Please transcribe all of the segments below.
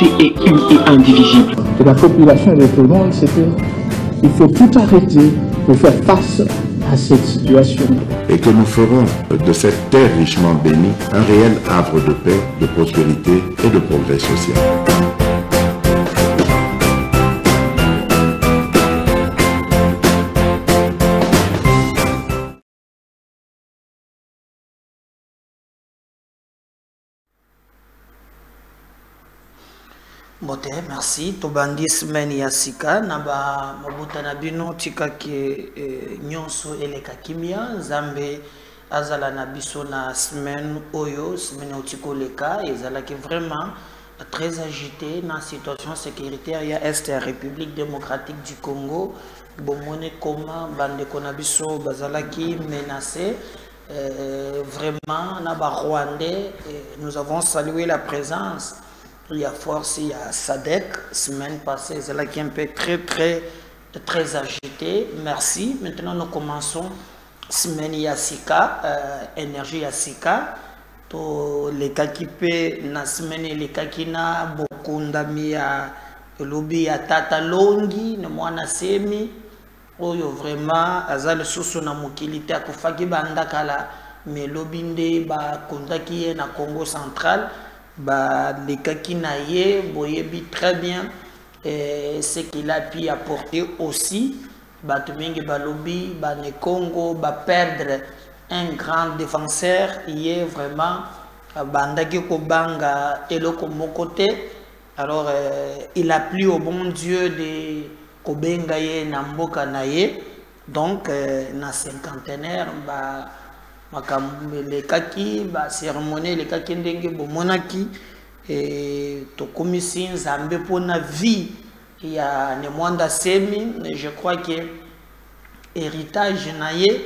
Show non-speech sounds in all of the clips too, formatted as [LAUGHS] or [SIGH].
Est une et indivisible. Et la population de tout le monde, c'est qu'il faut tout arrêter pour faire face à cette situation. Et que nous ferons de cette terre richement bénie un réel havre de paix, de prospérité et de progrès social. Merci. Tobandi semaine ya sika na eh, nyonso eleka kimia. Nzambe azala na oyo semaine auti koleka ezalaki vraiment très agité na situation sécuritaire ya este ya république démocratique du congo. Bomoni koma bandeko na biso bazalaki menacé. Euh, vraiment barwandais nous avons salué la présence il y a force, il y a SADEC, semaine passée, c'est là qui est un peu très, très, très agité. Merci. Maintenant, nous commençons semaine Yassika, euh, énergie Yassika. To qui paient, na semaine les cas qui na d'amis à lobby ya tata longi, ne mwana semi. Oyo vraiment, azal susu na mokili te akufaki bandakala, mais lobby nde ba kondaki ye na Congo central. Balekaki na ye boyebi très bien. Ce qu'il a pu apporter aussi bato mingi balobi bane congo baperdre un grand défenseur ye vraiment bandaki kobanga eloko moko te alors eh, il a plu au bon dieu de kobenga ye na mboka na ye donc eh, na cinquantenaire ba makambo elekaki bacérémonie elekaki ndenge bomonaki e, tokomisi nzambe mpona vie ya nemwanda semi je crois ke héritage na ye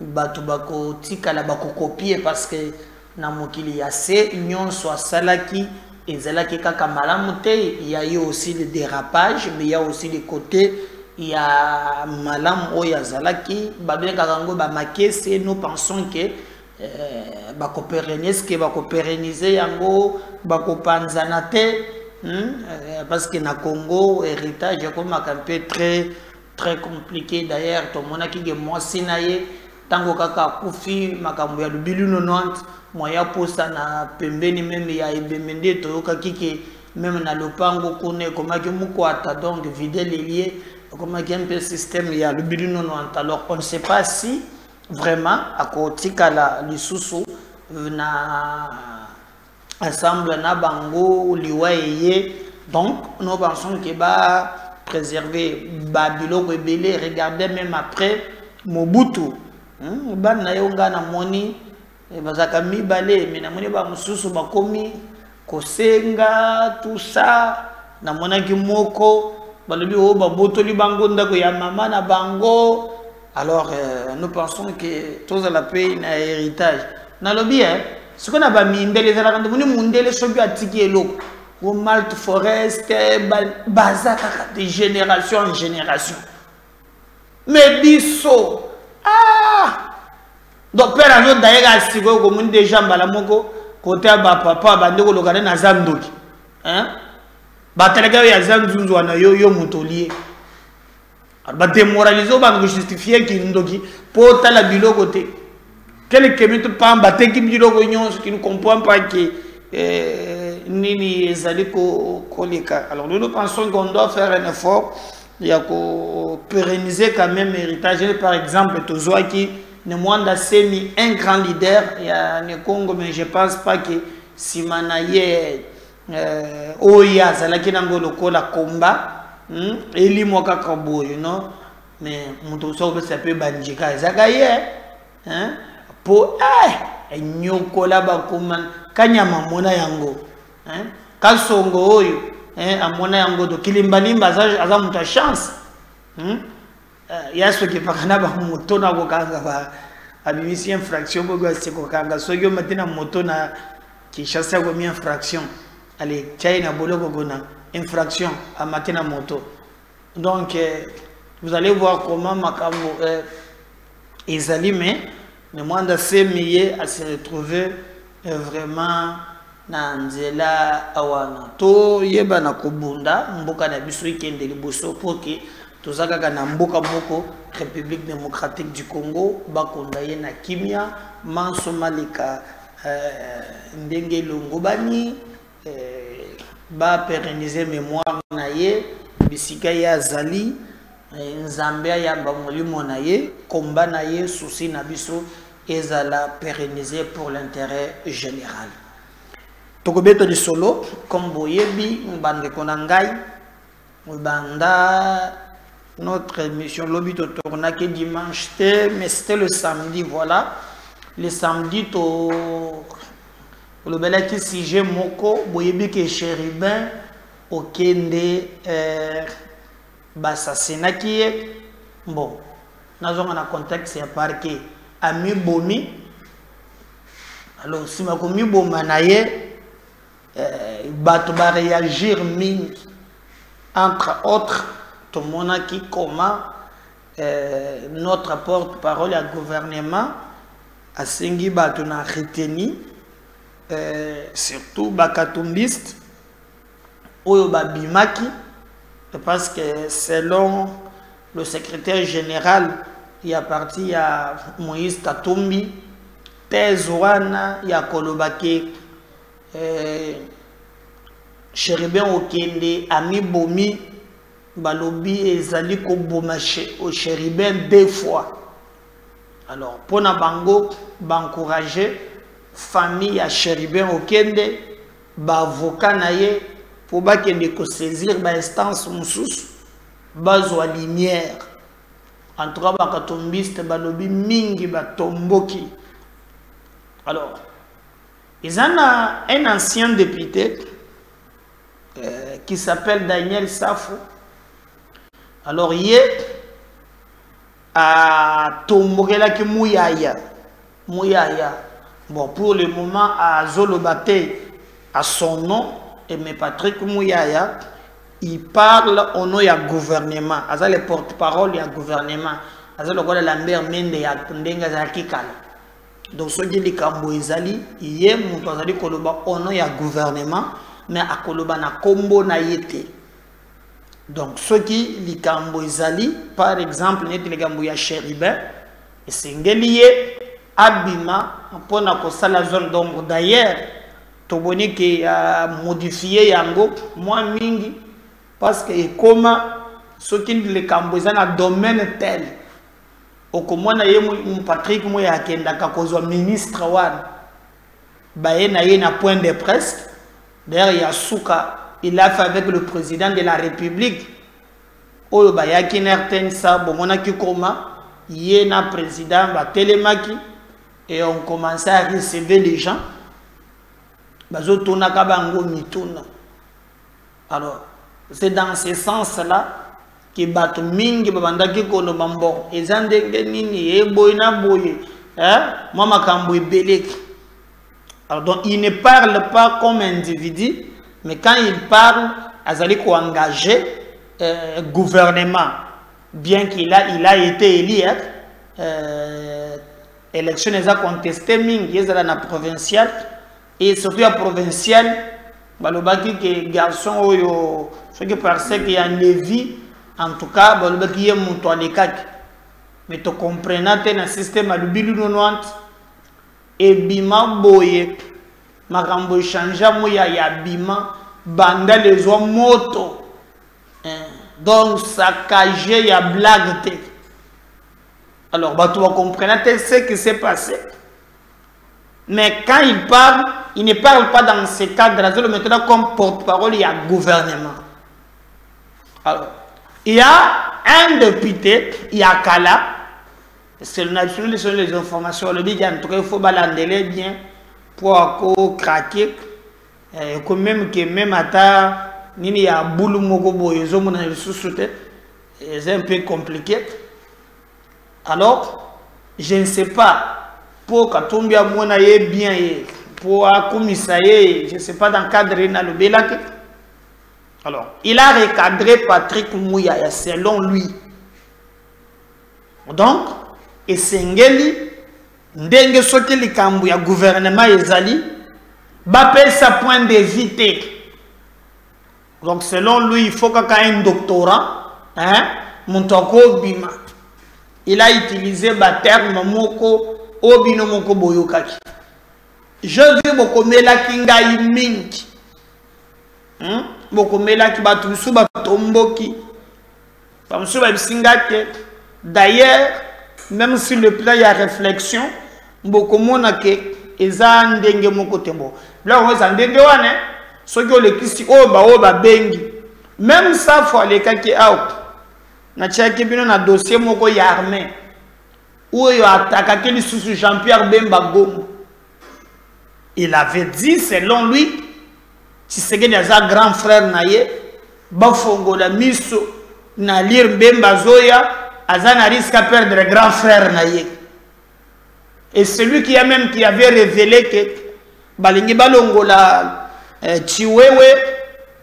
bato bakotikala bakokopie parce que na mokili ya se nyonso asalaki ezalaki kaka malamu te ya ye aussi le dérapage mais ya aussi le côté ya malamu oyo azalaki babengaka yango bamakese nous pensons ke eh, bakopérenise ke bakopérenise yango bakopanzana te hmm? eh, parce que na congo héritage ekomaka mpe très très compliqué d'ailleurs tomonaki ke mwasi na ye ntango kaka akufi makambo ya lubilu 90 moya posa na pembeni meme ya ebembe nde toyokaki ke meme na lopango kuna ekomaki mokwata donc vide lelie système ya lobili nono alors on ne sait pas si vraiment akotikala lisusu na ensemble na bango liwa eye donc nous pensons ke bapréserver babiloko ebele regardez même après mobutu. Bana na yo ngai namoni bazalaka mibale me namoni bamosusu bakomi kosenga tout ça namonaki moko balobi oyo babotoli bango ndako ya mama na bango. Alors euh, nous pensons que tozala mpe na héritage. Nalobi e sikoyo na bamindele ezalaka ndemoni mundele soki atiki eloko o malte forest baza kaka de génération en génération. Mais biso ah! Donc mpe nazo dayeka sikoyo komoni deja mbala moko kote ya bapapa bande koloka nde naza ndoki batalaka oyo aza nzunzu wana yo yo moto olie badémoralise oyo banga kojustifie kindoki mpo otala biloko te. Keleke mitu pamba ateki biloko nyonso ne comprend pas ke nini ezali koleka. Alors nous pensons qu'on doit faire un effort ya kopérenniser quand même héritage par exemple tozwaki ne mwanda semi un grand leader ya ne congo mais je pense pas ke nsima na oyo azalaki nango lokola komba. Hmm? elimwa kaka boyo no me moto soki opesa mpe banjika ezaka ye mpo enyokola bakoma kanyama amona yango. Eh? kasongo oyo. Eh? amona yango to kilimbalimba aza, aza moto ya chance. Hmm? ya soki paka na bamoto na kokanga abimisi infraction asi kokanga soki omati na moto na kinshasa yakomi infraction ale tiai na boloko infraction amati na moto. Donc euh, vous allez voir comment makambo euh, ezali mais mais mwanda semi ye a se retrouvé euh, vraiment na nzela wana toyeba na kobunda mboka na biso ekende liboso mpo ke toza kaka na mboka moko république démocratique du congo bakonda ye na kimia manso euh, ndenge elongobani euh, bapérenise mémoire na ye bisika ye azali eh, nzambe ayamba molimo na ye komba na ye na biso ezala pérennisé pour l'intérêt général. Tokobeta lisolo comme boyebi bandeko na ngai banda notre émission lobi totournaki dimanche mais c'était le samedi voilà. Le samedi to olobelaki sujet moko boyebi ke chérubin okende eh, basasinaki ye. Bon nazonga na contexte ya parke amibomi alors nsima komiboma na ye eh, bato baréagir mingi entre autres tomonaki comment eh, notre porte parole ya gouvernement asengi bato na reteni surtout bakatumbiste oyo babimaki parce que selon le secrétaire général ya parti ya moïse katumbi thèse wana ya koloba ke eh, chérubin okende amibomi balobi ezali koboma chérubin deux fois. Alors mpona bango baencourage famille ya chérubin okende baavoka na ye mpo bakende kosaisir bainstance mosusu bazwa lumière. En tout cas bakatombiste balobi mingi batomboki. Alors eza na un ancien député euh, qui s'appelle daniel safo. Alors ye atombokelaki muyaya. Muyaya bon pour le moment azoloba te à son nom mais patrick muyaya il parle au nom ya gouvernement. Aza le porte-parole ya gouvernement. Aza lokola lambert mende ya ndenge azalaki kala donc soki likambo ezali ye moto azali koloba au nom ya gouvernement mais akoloba na nkombo na ye te donc soki likambo ezali par exemple neti likambo ya chérubin esengeli ye abima mpona kosala zone d'ombre d'ailleurs toboni ke amodifie yango mwa mingi parce que ekoma soki likambo eza na domaine tel okomona ye patrik moyo akendaka kozwa ministre wana. Baye na ye na point de presse d'ailleurs ya il a fait avec le président de la république. Oyo bayaki na rtnsa bomonaki koma ye na président batelemaki et on commençait à recevoir les gens. Alors c'est dans ce sens là ke bato mingi babandaki koloba mbo eza ndenge nini? Ye boye na boye. Mwa makambo ebeleki. Alors donc il ne parle pas comme individu mais quand il parle azali koengager euh, gouvernement. Bien qu'il a, il a été élu euh, élection eza contesté mingi ezala na provincial. Et surtout ya provincial balobaki ke garçon oyo soki parce que ya levi en tout cas balobaki ye moto alekaki. Mais tocomprena te na système alobi lunonwante ebima boye makambo echangea moya ya bima banda lezwa moto. Donc sakage ya blague te alors bato bacomprena te ce qui s'est passé? Mais quand il parle il ne parle pas dans ce cadre le maintenant comme porte-parole il y a gouvernement. Alors il y a un député il y a Kala. C'est le sur les informations. Le dit en tout cas il faut balandeler bien pour craquer. Et quand même que même ata nini ya bulu moko boye ezomona lisusu te c'est un peu compliqué alors je ne sais pas. Po katumbi amona ye bien ye. Po akumisa ye. Je ne sais pas dans cadre ye nalobelaki alors il a recadré patrick muyaya selon lui. Donc esengeli ndenge soki likambo gouvernement ezali bapesa point de te donc selon lui il faut kaka un doctorat hein? moto akobima il a utilisé baterme moko oyo moko boyokaki. Je vi bokomelaki ngai mingi hmm? bokomelaki bato mosusu batomboki bamosusu babisi ngai te d'ailleurs même sur le plan ya réflexion bokomona ke eza ndenge moko te mbo. Biloko eza ndenge wana soki olekisi oyo baoyo babengi même safo alekaki awa natiaki bino na dossier moko ya armée. Oyo atakaki lisusu jean-pierre bemba gombo il avait dit selon lui tshisekedi aza grand frère na ye bafongola miso na lire mbemba azoya aza na risque à perdre grand frère na ye. Et celui qui a même qui avait révélé que balingi balongola eh, chiwewe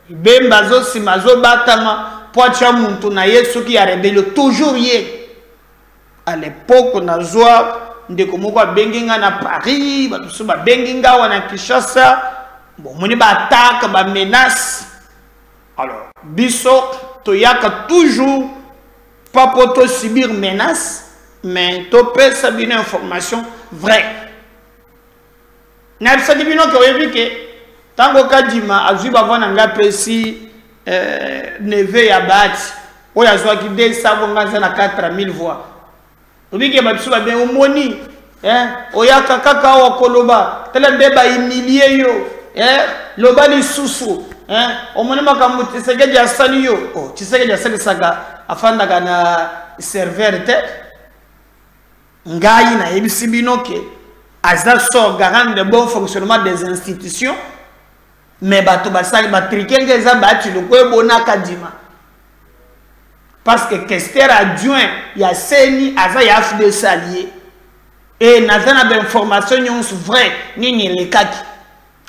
bemba azosima azobatama mpo atya muntu na ye toujours ye à l'époque nazwa ndeko moko na paris bato mosusu babengi nga awa na kinshasa bomoni baatake bamenace alors biso toyaka toujours pas mpo tosubir menace mais topesa bino information vrai nayebisaki bino ke oyebi kadima azwi neve ya bati oyo azwaki de savo ngai aza na 4000 voix. Obiki babiso babe omoni eh, oyaka kaka awa koloba. Tala nde bahumilie yo eh, loba lisusu eh, omoni makambo tisekedi asali yo. Oh, tisekedi asalisaka afandaka na serveur te. Ngai nayebisi bino ke aza garant de bon fonctionnement des institutions mais bato basali batrike nge eza bati loko ebonaka ndima. Parce que kester adjoint ya seni aza ya fdc allié. E naza na bainformation nyonso vrai nini elekaki.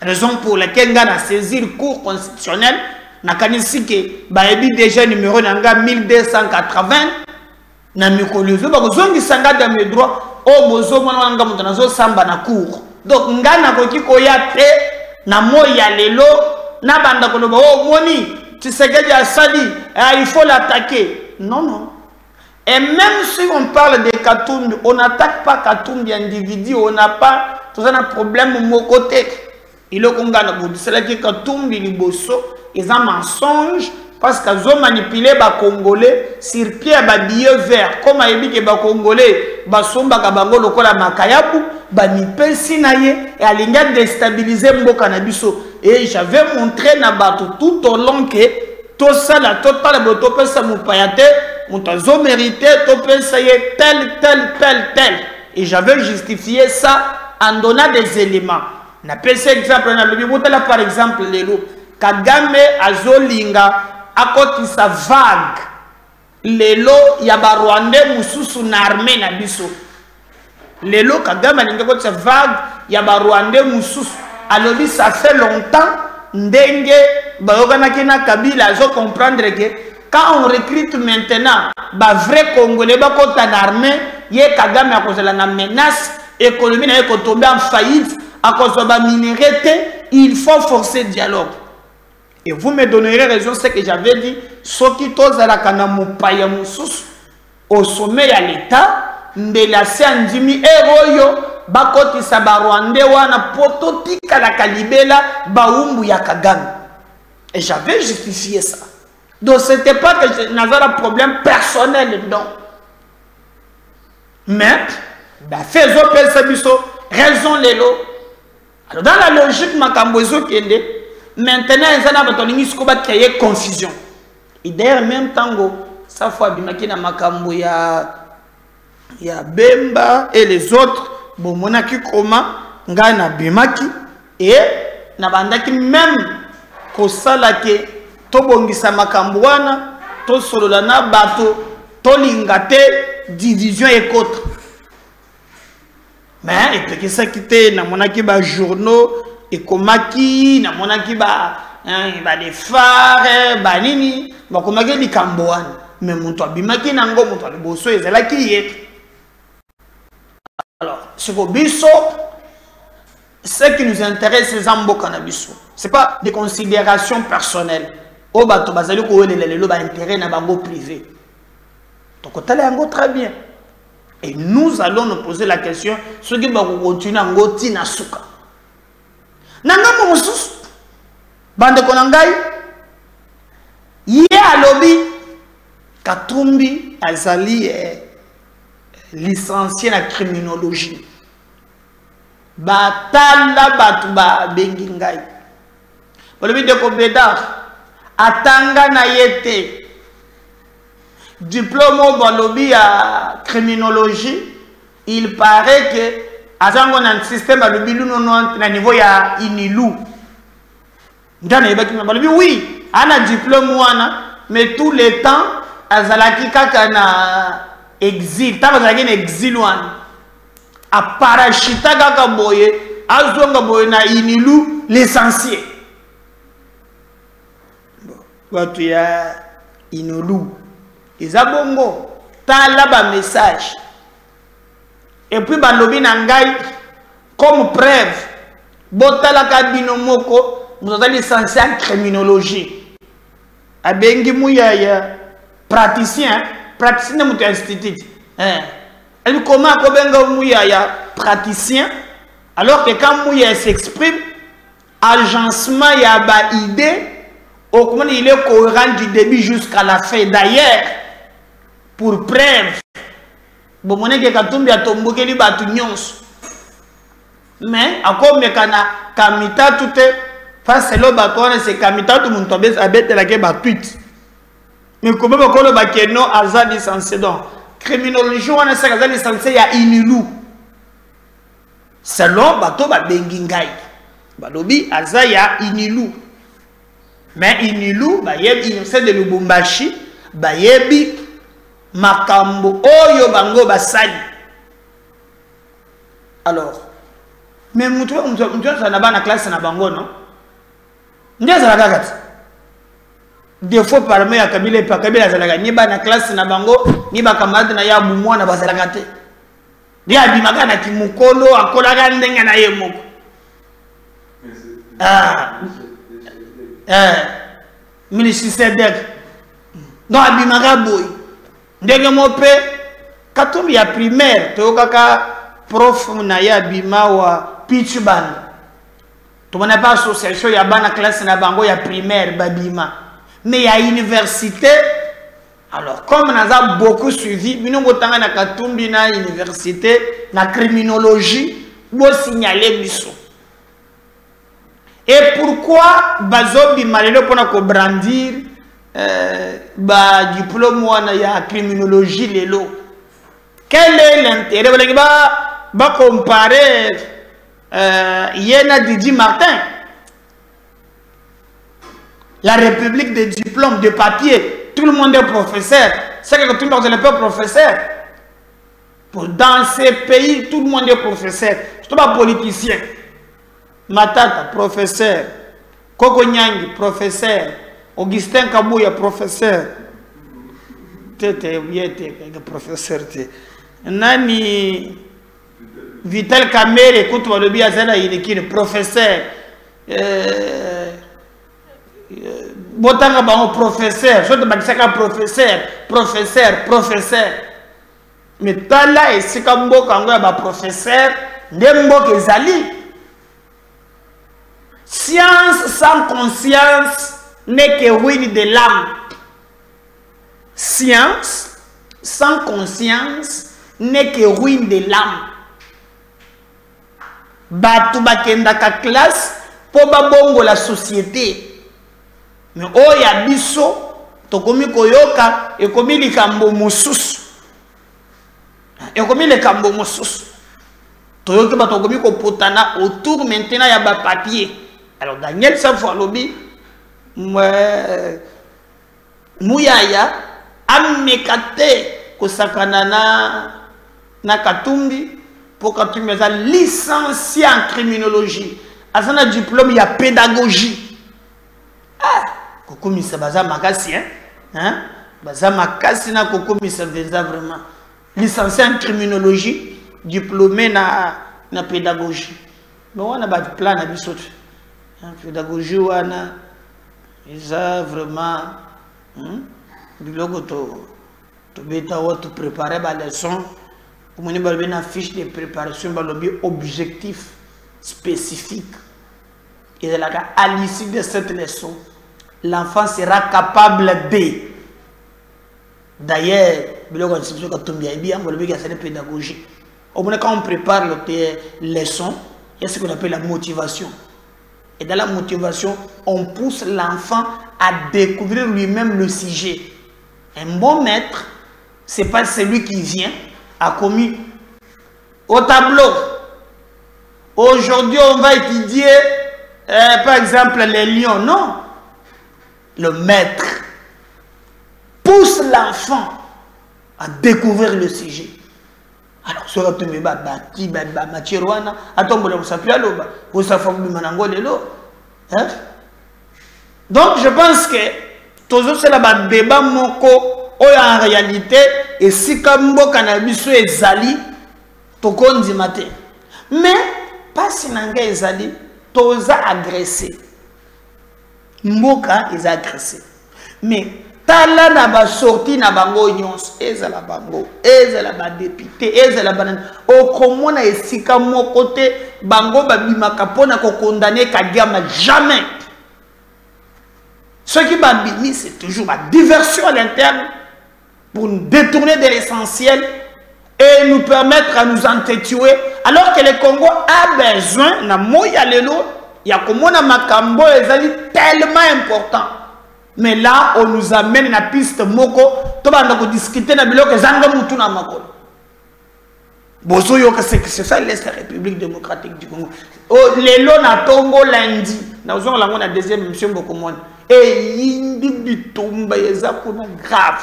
Raison pour laquelle nga na saisir cour constitutionnel nakanisi ke bayebi déjà numéro na nga 1280 na mikolo ezo bakozongisa nga da mes droit wana nga moto na cour. Donc nga nakoki na moi ya lelo nabanda koloba o omoni tshisekedi asali il faut l'attaquer. Non non. Et même si on parle de katumbi on n'attaque pas katumbi individu on n'a pas toza na problème moko te iloko nga na bodiselaki katumbi liboso eza mensonge parce qu'azomanipule bacongolais sur pied ya babillet vert comme ayebi ke bacongolais basombaka bango lokola makayabu bamipesi na ye e alingi adestabilize mboka na biso. E j'avais montré na bato tout au long ke tosala totala boye topesa mopaya te moto azomérite topesa ye tel tel tel tel. Et j'avais justifié ça en donnant des éléments. Napesi exemple nalobi botala par exemple lelo. Kagame azolinga akotisa vague. Lelo na na biso lelo kagame alingi akotisa vague ya barwandais mosusu. Alobi ça fait longtemps ndenge bayokanaki na kabila azocomprendre ke quand on recrute maintenant bavrai congolais bakota na armée ye kagame akozala na menace économie na ye kotombe en faillite akozwa baminere te il faut forcer dialogue. Et vous me donnerez raison ce que j'avais dit soki tozalaka na mopaya au sommet ya l'état mbeli ase andimi ere oyo bakotisa barwandais wana mpo totikalaka libela bawumbu ya kagame. Et j'avais justifié ça. Donc c'était pas que naza na problème personnel non mais bafe ezopesa biso raison lelo alors dans la logique makambo ezokende maintenant eza na bato alingi siko bacreye confusion. Et d'ailleurs même ntango safo abimaki na makambo ya ya bemba et les autres. Bomonaki koma ngai nabimaki e nabandaki même kosala ke tobongisa makambo wana tosolola na bato tolinga te division ekota mais epekisaki te namonaki bajournaux ekomaki namonaki badefare banini bakomaki likambo wana. Me moto abimaki nango moto aliboso ezalaki ye alors ce qui nous intéresse c'est mboka na biso. C'est pas des considérations personnelles. Kowelela lelo baintérêt na privé. Tokotala yango très bien. Et nous allons nous poser la question soki bakokontinue yango ntina suka. Na ngambo mosusu bandeko na ngai ye alobi katumbi azali eh, licencié na criminologie. Batala bato babengi ngai. Balobi ndeko bedar atanga na ye te. Diplôme oyo balobi criminologie il paraît que aza ngo na système alobi lunono na niveau ya inilu nde anayebaki na balobi oui ana diplôme wana mais tout le temps azalaki kaka na exil. Ntango azalaki na exil wana aparachita kaka boye azonga boye na inilu l'essentiel bato ya inolu eza bongo tala bamessage epuis balobi na ngai comme preuve botalaka bino moko moto aza licencié en criminologie. Abengi muyaya praticien praticien nde moto ya institut eh. comment akobenga muyaya praticien alors que quand muyaya s'exprime agencement ya baidée okomona il est cohérent du début jusqu'à la fin. D'ailleurs pour preuve bomoneke katumbi atombokeli bato nyonso mais akomeka na kamitatu te faselo bato wana se kamitatu moto abetelaki batwite mais kobe bakolobake no aza licencié donc criminologie wana seke aza licencié ya inilu selon bato babengi ngai balobi aza ya inilu mais inilu bayebi université de lubumbashi bayebi makambo oyo bango basali alors mais mutu mutu azala na bana classe na bango no nde azalaka kati des fois parmi ya kabila epa kabila azalaka. Ni bana classe na bango ni bakamarade na ye abumwana bazalaka te. Nde abimaka na kimokolo akolaka ndenge na ye moko. Ah. eh, milisisedek donc abimaka boye ndenge mo mpe katumbi ya primaire toyokaka prof na ye abima wa pitch band tomona pa association ya bana classe na bango ya primaire babima mais ya université. Alors comme naza beaucoup suivi bino botanga na katumbi na université na criminologie bosignale biso et pourquoi bazobima lelo mpona kobrandir euh, badiplôme criminologie quel est l'intérêt? Balingi bacompare ba euh, ye na didi martin la république des diplômes de papier tout le monde est professeur c'est que tout le monde n'est pas professeur dans ces pays tout le monde est professeur surtout pas politicien Matata, professeur. Koko Nyangi, professeur. Augustin Kabouya, professeur. Tete, professeur. Nani Vital Kamere, le bien, il est professeur. Botanga bango professeur, soto bakisaka professeur, professeur, professeur. Mais tala esika mboka ngo ya ba professeur, nde mboka ezali. Science sans conscience n'est que ruine de l'âme. Science sans conscience n'est que ruine de l'âme. Batu bakendaka classe po babongola société. Mais oya biso tokomi koyoka ekomi likambo mosusu. Ekomi likambo mosusu. Toyoki bato tokomi kopotana autour maintenant ya ba papier. alors daniel safo alobi muyaya ameka te kosakana na, na katumbi mpo katumbi aza licencié en criminologie aza na diplôme ya pédagogie ah, kokomisa baza makasi hein? Hein? baza makasi na kokomisa mpenza vraiment licencié en criminologie diplômé na, na pédagogie me wana baplan na biso te pédagogie wana eza vraiment biloko tobeta wa toprépare baleçon omoni balobi na fiche de préparation balobi objectif spécifique à l'issue de cette leçon l'enfant sera capable de. D'ailleurs balobiki asali pédagogie omona quand on prépare le leçon il y a ce qu'on appelle la motivation. Et dans la motivation on pousse l'enfant à découvrir lui-même le sujet. Un bon maître c'est pas celui qui vient a commis au tableau. Aujourd'hui on va étudier euh, par exemple les lions. Non le maître pousse l'enfant à découvrir le sujet. Alors, soki atomi babati bamatière wana atombola mosapi aloba osafa kobima nango lelo donc je pense que tozosala badébat moko oyo en réalité esika mboka na biso ezali tokondima te mais mpasi na ngai ezali toza agressé mboka eza agressé. Mais tala na basorti na bango nyonso ezala bango ezala badepute ezala banani. Okomona esika moko te bango babimaka mpona kokondane kadiama jamais. Soki babimi c'est toujours badiversion à l'interne pour nous détourner de l'essentiel et nous permettre à nous entretuer alors que le congo a besoin na moya lelo ya komona makambo ezali tellement important. Mais là on nous amène na piste moko tobanda kodiscute na biloko ezanga mutu na makolo. Bozoyoka c'est ça l'est république démocratique du congo. Lelo na tongo lundi nazonga lango na deuxième émission bokomona eyindi bitumba eza kuna grave.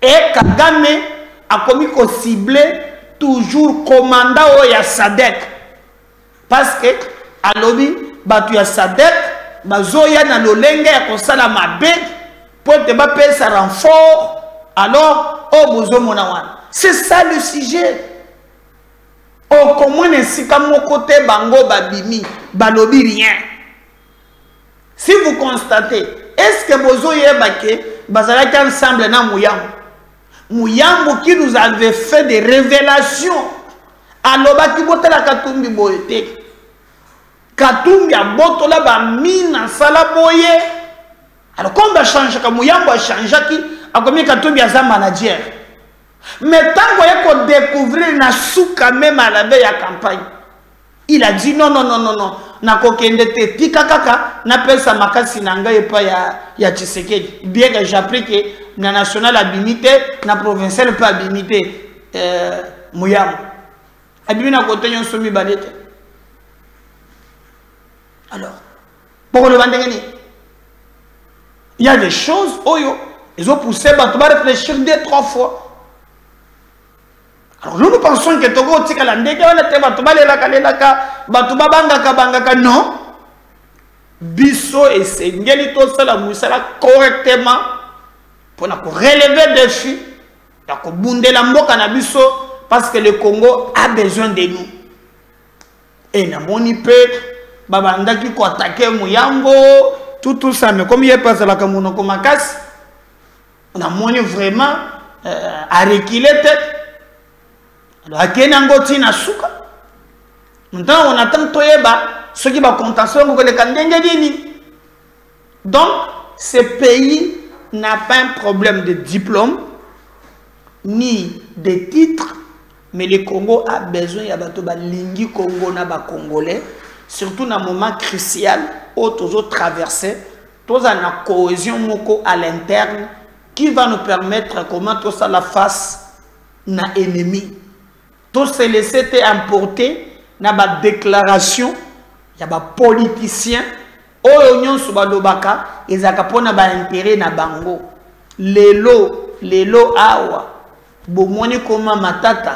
E kagame akomi kocible toujours commanda oyo ya sadek parce que alobi bato ya sadek bazoya na lolenge ya kosala mabe mpo ete bapesa renfort. Alors oyo bozomona wana. C'est ça le sujet. Okomona esika moko te bango babimi balobi rien. Si vous constatez est ce que bozoyeba ke bazalaki ensemble na muyambu muyambu qui nous avait fait des révélations. Alobaki botala katumbi boye katumbi abotola bamine asala boye. Alors comme bachangeaka muyambu achangeaki akomi katumbi aza manager. Mais ntango ye kodécouvrir na suka meme alabe ya campagne il a dit non non non non non. Nakokende te tika kaka napesa makasi na ngai epai ya, ya tshisekedi. Bien que j'appris ke na national abimi te na provincial mpe abimi te euh, na kote nyonso mibale te alors bokoloba ndenge nini? Il y a des choses oyo ezopousse bato barefléchir deux trois fois. Alors nous pensons que toko otikala ndenge wana te bato balelaka lelaka bato babangaka bangaka non. Biso esengeli tosala mosala correctement mpona korelever défi ya kobundela mboka na biso parce que le congo a besoin de nous. E namoni mpe babandaki koatake tout ça mais comme ye mpe azalaka monoko makasi? Namoni vraiment euh, arekile te. Alors akei nango ntina suka. Maintenant on attend toyeba. Soki bacontention yango koleka ndenge nini? Donc ce pays n'a pas un problème de diplôme ni de titre mais le congo a besoin ya bato balingi congo na bacongolais surtout na moment crucial oyo tozotraverse tozala na cohésion moko à l'interne qui va nous permettre comment tosala face na ennemi. To se laisser te emporter na badéclaration ya bapoliticien oyo nyonso balobaka ezalaka mpona baintérêt na bango. Lelo lelo awa bomoni koma matata.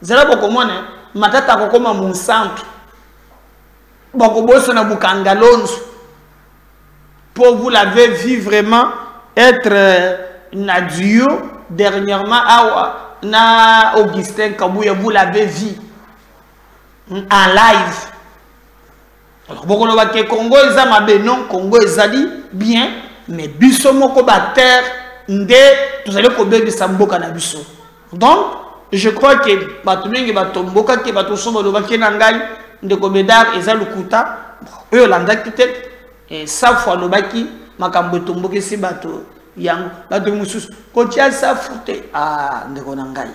Zela bokomona matata akokoma monsantu bakobosana bukanga lonzo pour vous l'avez vu vraiment être euh, na duo dernièrement awa na Augustin Kabouya, vous l'avez vu en live. alors bokoloba ke congo eza mabe non congo ezali bien mais biso moko baterre nde tozali kobebisa mboka na biso donc je crois ke bato mingi batombokaki bato so balobaki na ngai ndeko bedar eza lokuta oyo olandaki te. Safu alobaki makambo etombokisi bato yango. Bato mosusu kotia safu te. Ah, ndeko na ngai.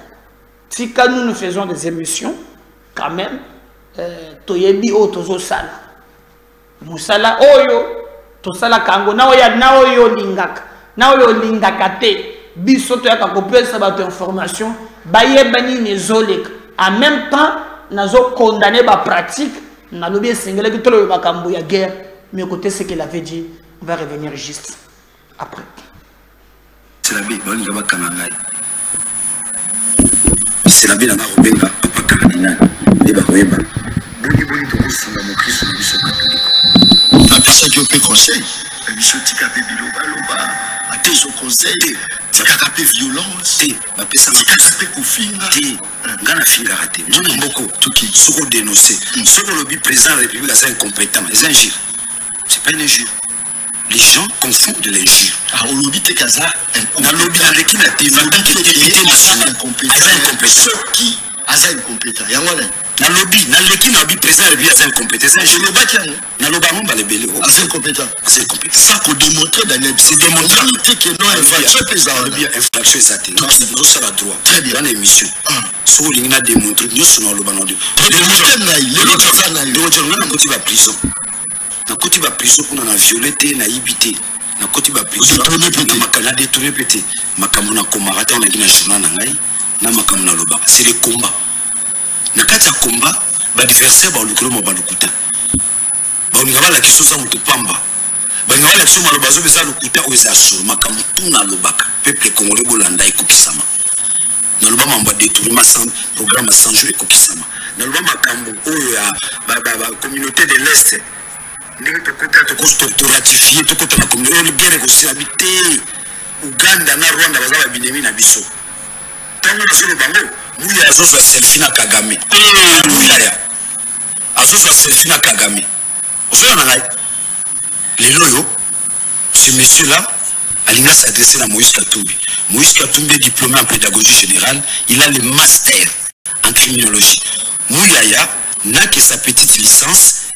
Nous nous faisons des émissions quand même. Euh, toyebi oyo tozosala. Mosala oyo tosalaka yango. Na oyo na oyo olingaka. Na oyo olingaka te. Biso bato information. En même temps nazokondane bapratique nalobi esengelaki toloyo makambo ya guerre. Mais côté ce qu'il avait dit on va revenir juste après. Selabe baolinga bakanga ngai selabe nanga kobenga papa kardinal nde bakoyeba boniboni tokosunga mokristo na biso katoliko apesaki yo mpe conseil biso tika mpe bilobaloba ate ezo conseil te tikaka mpe violence te bapesatikaka mpe kofinga te nga nafingaka te mwana mboko toki soki odenonce soki olobi président de la république aza incompétent eza injure c'est pas une injure les gens confondent l'injure Ah, olobi te kaza nalobi naleki na aza incompétent soki aza incompétent yango wana nalobi naleki na lobi président république aza incompétent olobaki yango naloba yango mbala ebele aza incompétent aza incompétent ça kodémontre daniel. Omoni te ke no infraction mpe eza alobi wana infraction eza te ozosala droit Très bien. wana émission soki olingi na démontre nyonso na oloba na démontre ngai lelo toza na yo nga nakoti baprison nakoti baprison mpona na viole te nayibi te nakoti te. na détourne mpe te makambo nakomaka te onaki na journal na ngai na makambo nalobaka c'est le combat. Na kati ya combat baadversaire balukolo mo balukuta balinga balakisa oza moto pamba. Balinga balakisa maloba azobe eza lokuta oyo eza solo makambo tuna alobaka peuple congolais bolanda ekokisama. Naloba mambo ya détournement sans programme sans jour ekokisama. Naloba makambo oyo ya bacommunauté de l'est ndenge tokota toratifie tokota na communauté. Oyo guerre ekosila bi te. Uganda na rwanda baza babinemi na biso ntango oyo ce monsieur là alinga s'adresser na moïse katumbi. Moïse katumbi est diplômé en pédagogie générale. Il a le master en criminologie. Muyaya n'a que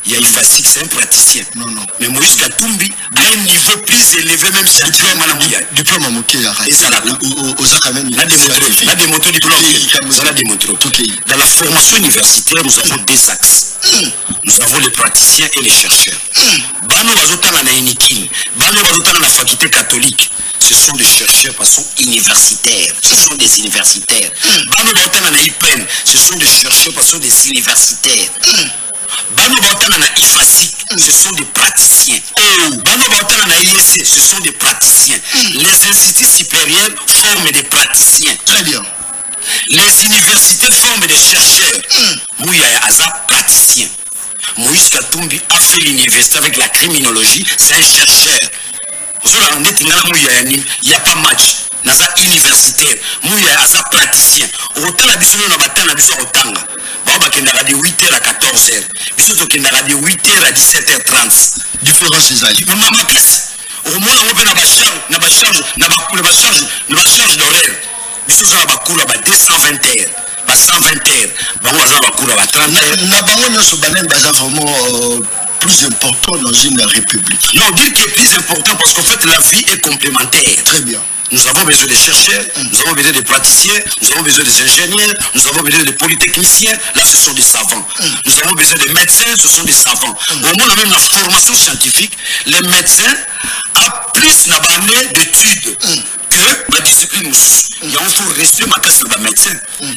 sa petite licence yaifasik c'est un praticien Non, non. mais moïse katumbi a un niveau plus élevé même muyaya diplôme ya moke ya Ezalaka. oza quand même la démontré, la démontré diplôme. L'a démontré. Dans la formation universitaire, nous avons deux axes. Nous avons les praticiens et les chercheurs. Bano bazotana na Inikin, Bano bazotana na faculté catholique. Ce sont des chercheurs sont universitaires. Ce sont des universitaires. Bano bazotana na IPEN, ce sont des chercheurs sont des universitaires. Bano baotana na IFASIC, ce sont des praticiens. Bano baotana na IEC, ce sont des praticiens. Les instituts supérieurs forment des praticiens. très bien Les universités forment des chercheurs. Mouyaya Aza, praticien. Moïse Katumbi a fait l'université avec la criminologie, c'est un chercheur. Ozala ndeti ngala Mouyaya nini, il n'y a pas match. Naza universitaire. Mouyaya Aza praticien. Otala biso na batana biso otanga. Bao bakendaka de 8h à 14h. Biso tokendaka de 8h à 17h30. différence ezali mama makasi okomona yango mpe na bacharge na bacharge na ba- na bacharge na bacharge d'horaire. Biso oza na bakuru ya ba 220 heures. Ba 120 heures. Bango baza na bakuru ya ba 30 heures na bango nyonso banani baza vraiment euh, plus important dans une république. Non dire qui est plus important parce qu'en fait la vie est complémentaire. Très bien Nous avons besoin de chercheurs, nous avons besoin de praticiens, nous avons besoin des ingénieurs, nous avons besoin de polytechniciens. Là, ce sont des savants. Nous avons besoin de médecins, ce sont des savants. Au moins, même la formation scientifique, les médecins ont plus d'années d'études que la discipline. Il y a un fort respect, ma casse de médecin.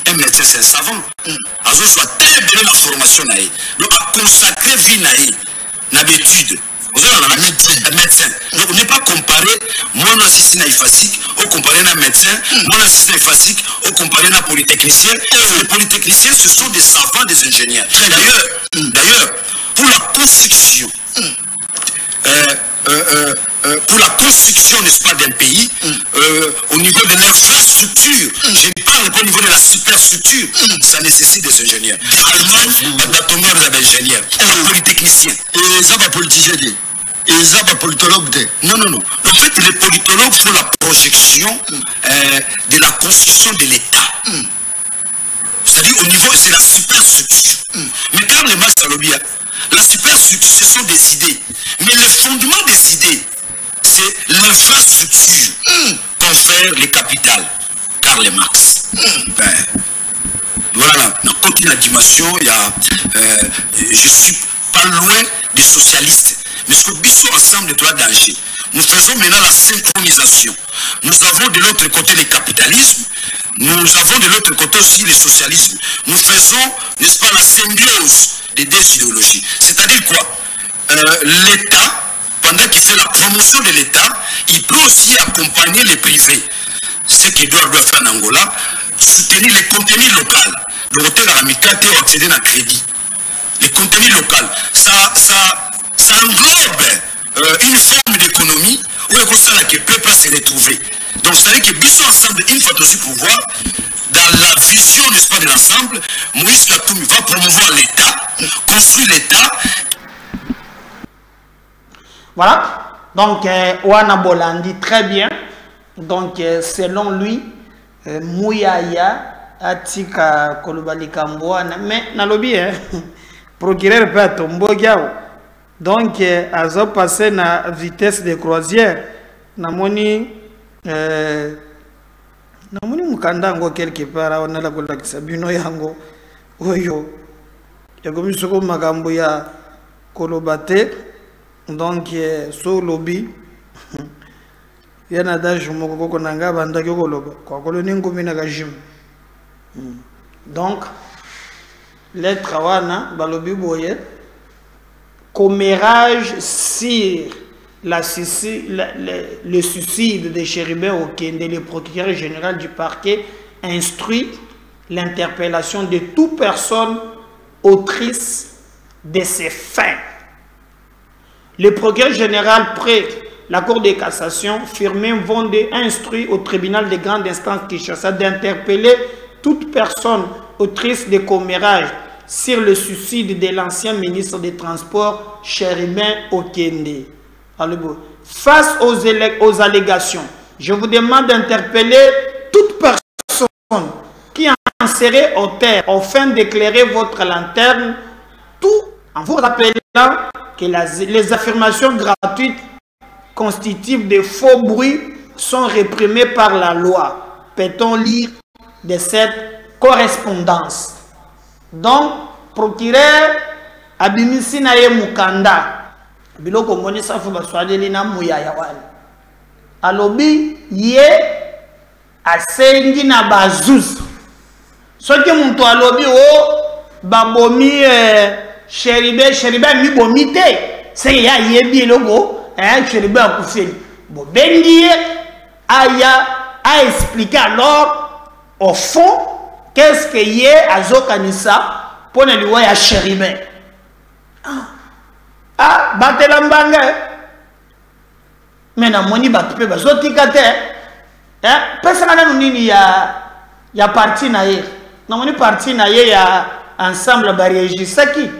Un médecin, c'est un savant. Soit très bien la formation, vie, naïe, na d'études. Ozala na médecin médecin donc ne pas comparer mwana asisi na ifasik ocompare na médecin mwana asisi na ifasik ocompare na polytechnicien. Les polytechniciens ce sont des savants des ingénieurs. D'ailleurs d'ailleurs pour la construction euh, euh, euh, euh, pour la construction, n'est-ce pas, d'un pays, euh, au niveau de l'infrastructure, je ne parle pas au niveau de la superstructure, ça nécessite des ingénieurs. Allemagne, la tombe des ingénieurs. Les polytechniciens. Et ça va politiser des. Et ça va politologue des. Non, non, non. En fait, les politologues font la projection euh, de la constitution de l'État. C'est-à-dire au niveau, c'est la superstructure. Mais Karl Marx Kalobia, la superstructure, ce sont des idées. Mais le fondement des idées, c'est l'infrastructure confère le capital. Karl Marx. Ben, voilà, dans toute la dimension, il y a, euh, je suis pas loin des socialistes. Mais ce que Bissot ensemble de danger, nous faisons maintenant la synchronisation. Nous avons de l'autre côté le capitalisme, nous avons de l'autre côté aussi le socialisme. Nous faisons, n'est-ce pas, la symbiose des deux idéologies. C'est-à-dire quoi? Euh, L'État, pendant qu'il fait la promotion de l'État, il peut aussi accompagner les privés. Ce qu'Edouard doit faire en Angola, soutenir les contenus locaux. Le hôtel Ramikate ou accéder à crédit. Les contenus locaux. Ça, ça, ça englobe euh, une forme d'économie où il ça que le se retrouver. Donc, c'est-à-dire que Bissot ensemble, une fois aussi pouvoir, dans la vision, n'est-ce de l'ensemble, Moïse Katoumi va promouvoir l'État, construire l'État. Voilà. Donc, euh, Wana Bolandi, très bien. Donc, euh, selon lui, euh, Mouyaya, Atika Kolobalikambouana, mais nalobi, hein, [LAUGHS] procureur peut tomber Donc, euh, azo passé na vitesse de croisière. Namoni, euh, namoni mukanda yango quelque part awa nala kolakisa bino yango oyo yakomi soko makambo ya koloba donc eh, so olobi ya na dage moko koko na ngomi na kajime donc lettre balobi boye commérage sur le, le suicide de Chéribin Okende, le procureur général du parquet, instruit l'interpellation de toute personne autrice de ces faits. Le procureur général près la Cour de cassation, Firmin Vonde, instruit au tribunal de grande instance Kinshasa d'interpeller toute personne autrice de commérage sur le suicide de l'ancien ministre des Transports, Chéribin Okende. Face aux, allégations, je vous demande d'interpeller toute personne qui en serait auteur afin d'éclairer votre lanterne, tout en vous rappelant que les affirmations gratuites constitutives de faux bruits sont réprimées par la loi. Peut-on lire de cette correspondance? Donc, procureur abimisi na mukanda biloko omonisa fo baswaleli na muyaya wana alobi ye asengi na bazuzi soki moto alobi o babomi eh, sheribe sheribe amibomi te. Seke ye ayebi eloko eh, sheribe akufeli bobengi ye aya aexplike alors au fond qu'est-ce que ye azokanisa mpo na liwa ya sheribe ah batela mbanga me namoni bato mpe bazotika te eh, pesaka nanu nini ya, ya parti na ye namoni parti na ye ya ensemble baregisaki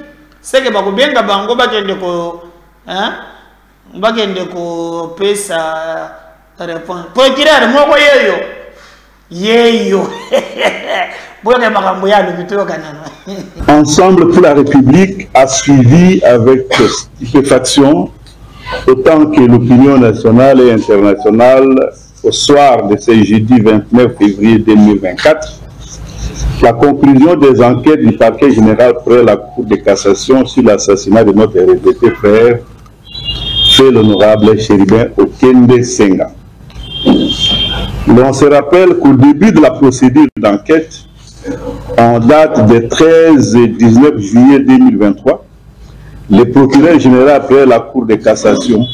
[LAUGHS] [LAUGHS] Ensemble pour la République a suivi avec stupéfaction autant que l'opinion nationale et internationale au soir de ce jeudi 29 février 2024 la conclusion des enquêtes du parquet général près la Cour de cassation sur l'assassinat de notre regretté frère fait l'honorable Chéribin Okende Senga. L'on se rappelle qu'au début de la procédure d'enquête, en date du 13 et 19 juillet 2023, le procureur général après la Cour de cassation,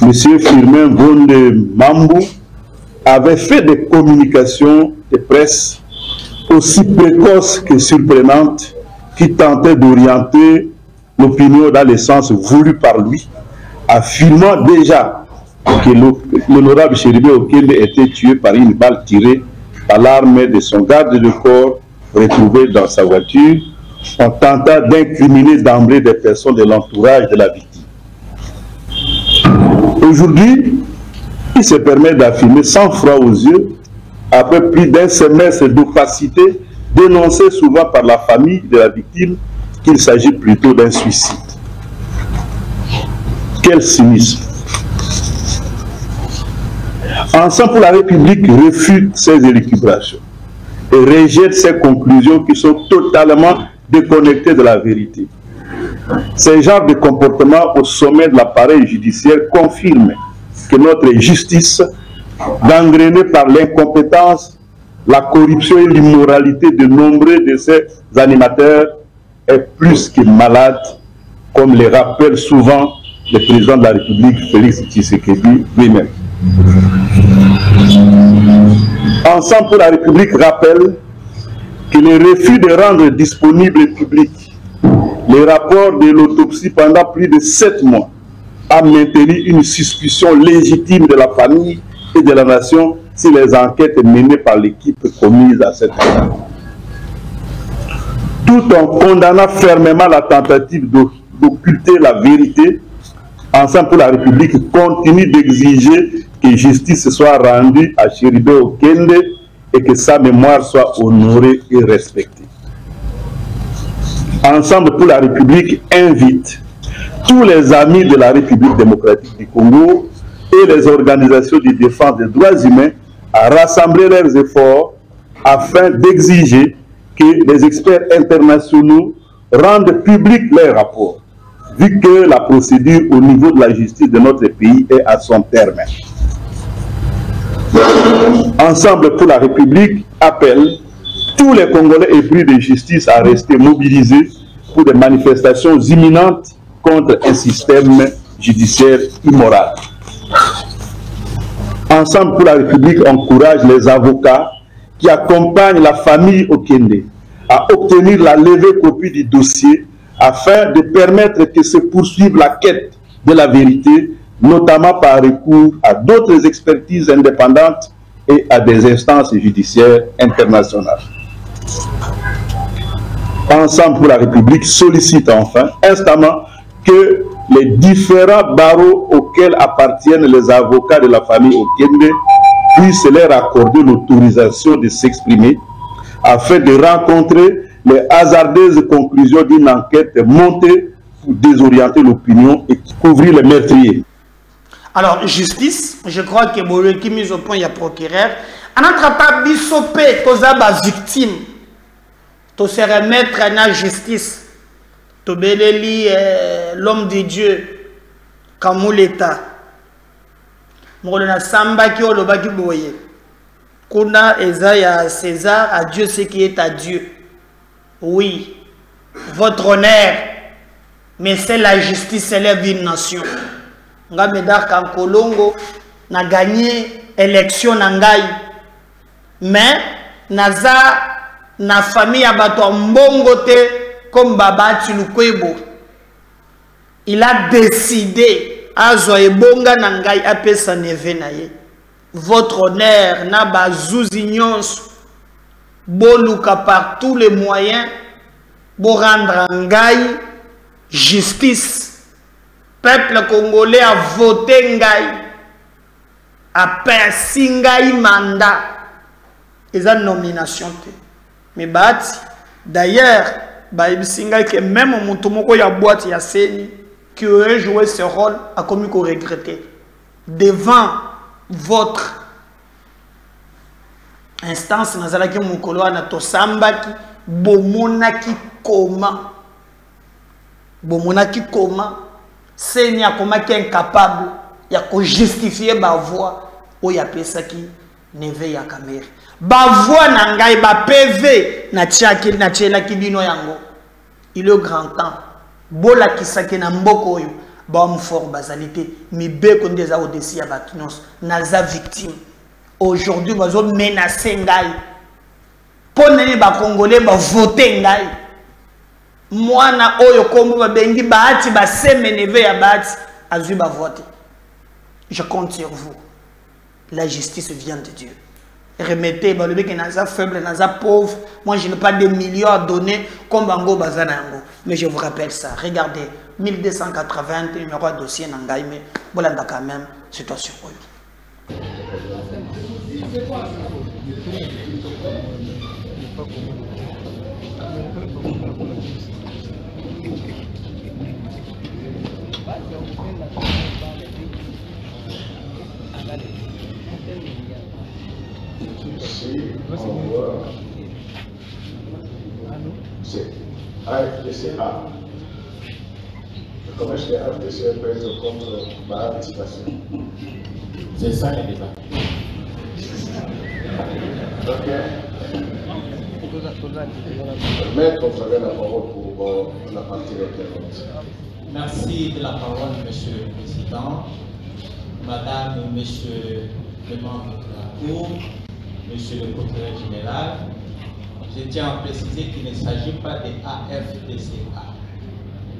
M. Firmin Vonde Mambou, avait fait des communications de presse aussi précoces que surprenantes qui tentaient d'orienter l'opinion dans le sens voulu par lui, affirmant déjà que l'ho- l'honorable Chéribé Okende était tué par une balle tirée par l'arme de son garde de corps retrouvé dans sa voiture on tenta d'incriminer d'emblée des personnes de l'entourage de la victime. Aujourd'hui, il se permet d'affirmer sans froid aux yeux, après plus d'un semestre d'opacité, dénoncé souvent par la famille de la victime, qu'il s'agit plutôt d'un suicide. Quel cynisme Ensemble pour la République refute ces élucubrations et rejette ces conclusions qui sont totalement déconnectées de la vérité. Ces genres de comportements au sommet de l'appareil judiciaire confirment que notre justice, gangrénée par l'incompétence, la corruption et l'immoralité de nombreux de ses animateurs, est plus que malade, comme le rappelle souvent le président de la République, Félix Tshisekedi lui-même. Ensemble pour la République rappelle que le refus de rendre disponible public les rapports de l'autopsie pendant plus de sept mois a maintenu une suspicion légitime de la famille de la nation sur les enquêtes menées par l'équipe commise à cette attaque. Tout en condamnant fermement la tentative d'occulter la vérité, Ensemble pour la République continue d'exiger que justice soit rendue à Chiribe Okende et que sa mémoire soit honorée et respectée. Ensemble pour la République invite tous les amis de la République démocratique du Congo et les organisations de défense des droits humains à rassembler leurs efforts afin d'exiger que les experts internationaux rendent public leurs rapports, vu que la procédure au niveau de la justice de notre pays est à son terme. Ensemble pour la République appelle tous les Congolais épris de justice à rester mobilisés pour des manifestations imminentes contre un système judiciaire immoral. Ensemble pour la République encourage les avocats qui accompagnent la famille Okende à obtenir la levée copie du dossier afin de permettre que se poursuive la quête de la vérité, notamment par recours à d'autres expertises indépendantes et à des instances judiciaires internationales. Ensemble pour la République sollicite enfin instamment que les différents barreaux auxquels appartiennent les avocats de la famille Okende puissent leur accorder l'autorisation de s'exprimer afin de rencontrer les hasardeuses conclusions d'une enquête montée pour désorienter l'opinion et couvrir les meurtriers. Alors, justice, je crois que Boleki mise au point, il y a procureur. En attrapant Bissopé, Kozaba victime, to se remettre à la justice, l'homme de Dieu, Kamuleta. mokolo nasambaki oyo olobaki boye. Kuna eza ya césar à dieu ce qui est à dieu. Oui votre honneur mais c'est la justice élève une nation. Nga medaka nkolongo na gagné élection na mais naza na famille ya bato ya mbongo te comme babati lukwebo il a décidé azwa ebonga na ngai apesa neve votre honneur na bazuzi nyonso. Boluka par tous les moyens borendre ngai justice. Peuple congolais a voté ngai apesi ngai mandat. Eza nomination te me d'ailleurs bayebisi ngai ke même moto ya boîte qui aurait joué ce rôle a commis qu'on regretter. Devant votre instance nazalaki mokolo wana tosambaki bomonaki koma. Bomonaki koma. Seni akomaki incapable ya kojustifie bavoi oyo apesaki neve ya kamere bavoi na ngai bapv natielaki bino yango. Il est grand temps. Bolakisaki na mboka oyo bamfort bazali te. Mibeko nde eza odesi ya bato nyonso naza victime. Aujourd'hui bazomenase ngai. Mpo nini bakongolais bavote ngai? Mwana oyo kombo babengi baati baseme neve ya baati azwi bavote je compte sur vous. La justice vient de dieu remettez balobeki naza faible naza pauvre. Moi je n'ai pas de millions à donner comme bango baza na yango. Mais je vous rappelle ça. Regardez 1280 numéro ya dossier na mais bolanda quand même situation oyo C'est AFTCA. Comment est-ce que AFTCA pèse contre ma participation C'est ça le débat. Ok. Maître, vous avez la parole pour euh, la partie requérante. Merci de la parole, Monsieur le Président, Madame et Monsieur le membre de la Cour, Monsieur le procureur général. Je tiens à préciser qu'il ne s'agit pas de AFDCA.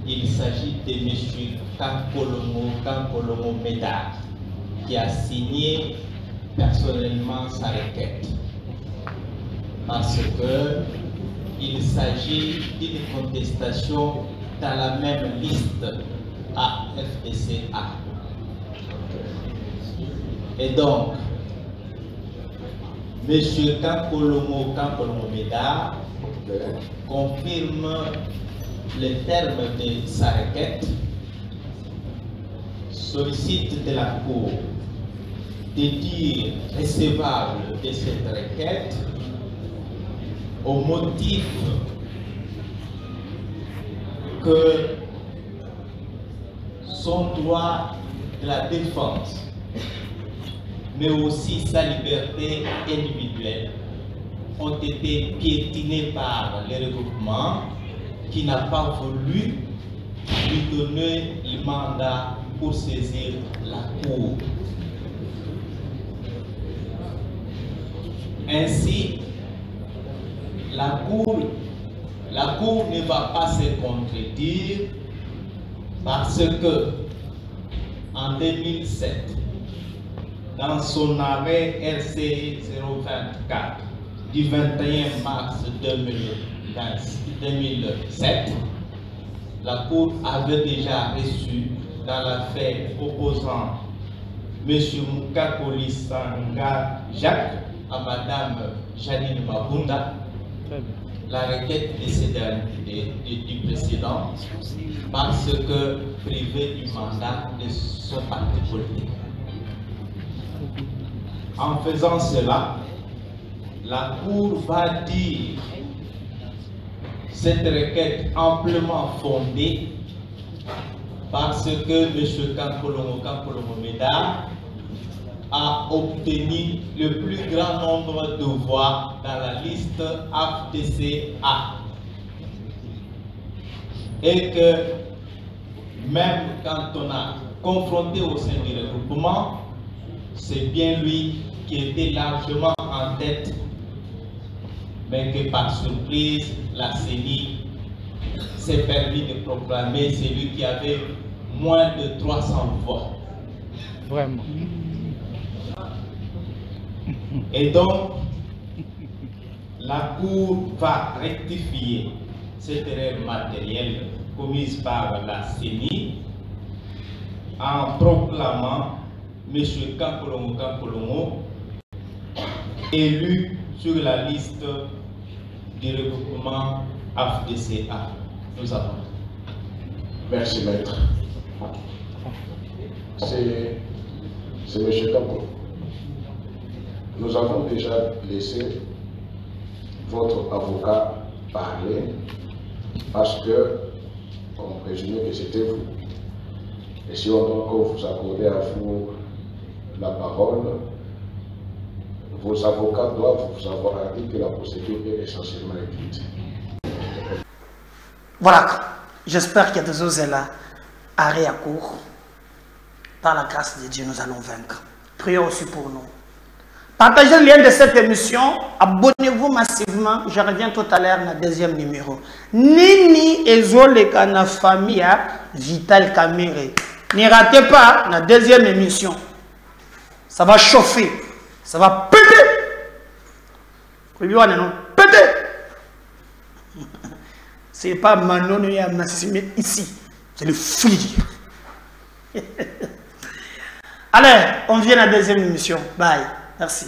Il s'agit de M. Kankolomo, Kankolomo Médard, qui a signé personnellement sa requête. Parce que il s'agit d'une contestation dans la même liste AFDCA. Et donc, M. Kankolomo Kankolomo Médard confirme les termes de sa requête, sollicite de la Cour de dire recevable de cette requête au motif que son droit de la défense, mais aussi sa liberté individuelle, ont été piétinés par le regroupement qui n'a pas voulu lui donner le mandat pour saisir la Cour. Ainsi, la Cour, la cour ne va pas se contredire parce que en 2007, dans son arrêt RCI 024 du 21 mars 2007, la Cour avait déjà reçu dans l'affaire opposant M. Moukakoli Sanga Jacques à Mme Janine Mabunda la requête de ces derniers- de- de- du précédent parce que privé du mandat de son parti politique. En faisant cela, la Cour va dire cette requête amplement fondée parce que M. Kankolomo Kankolomo Meda a obtenu le plus grand nombre de voix dans la liste AFTCA. Et que même quand on a confronté au sein du regroupement, c'est bien lui qui était largement en tête, mais que par surprise, la CENI s'est permis de proclamer celui qui avait moins de 300 voix. Vraiment. Et donc, la Cour va rectifier cette erreur matérielle commise par la CENI en proclamant M. Kampolongo Kampolongo élu sur la liste du regroupement AFDCA. Nous avons. Merci, maître. C'est M. Campo. Nous avons déjà laissé votre avocat parler parce que on présumait que c'était vous. Et si on encore vous accorder à vous la parole, vos avocats doivent vous avoir dit que la procédure est essentiellement écrite. Voilà, j'espère qu'il y a des autres là, arrêt à court. Par la grâce de Dieu, nous allons vaincre. Prions aussi pour nous. Partagez le lien de cette émission. Abonnez-vous massivement. Je reviens tout à l'heure dans le deuxième numéro. Nini ezoleka na famille Vital Kamere. Ne ratez pas la deuxième émission. Ça va chauffer. Ça va péter. non. Pété [LAUGHS] c'est pas Manon et Massime ici. C'est le fouillis [LAUGHS] allez on vient à la deuxième émission. Bye. Merci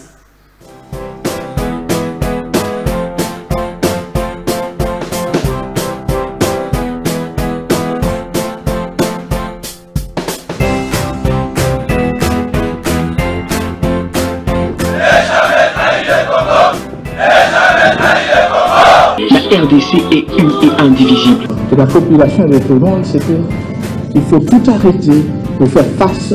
RDC est une et indivisible. Et la population de tout le monde, c'était il faut tout arrêter pour faire face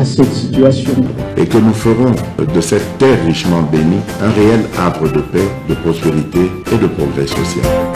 à cette situation. Et que nous ferons de cette terre richement bénie un réel arbre de paix, de prospérité et de progrès social.